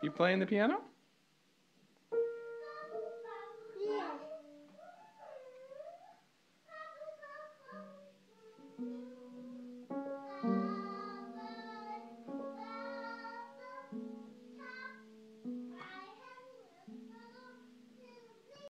You playing the piano?